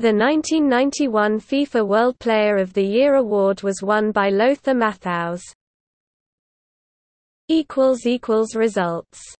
The 1991 FIFA World Player of the Year award was won by Lothar Matthaus. Results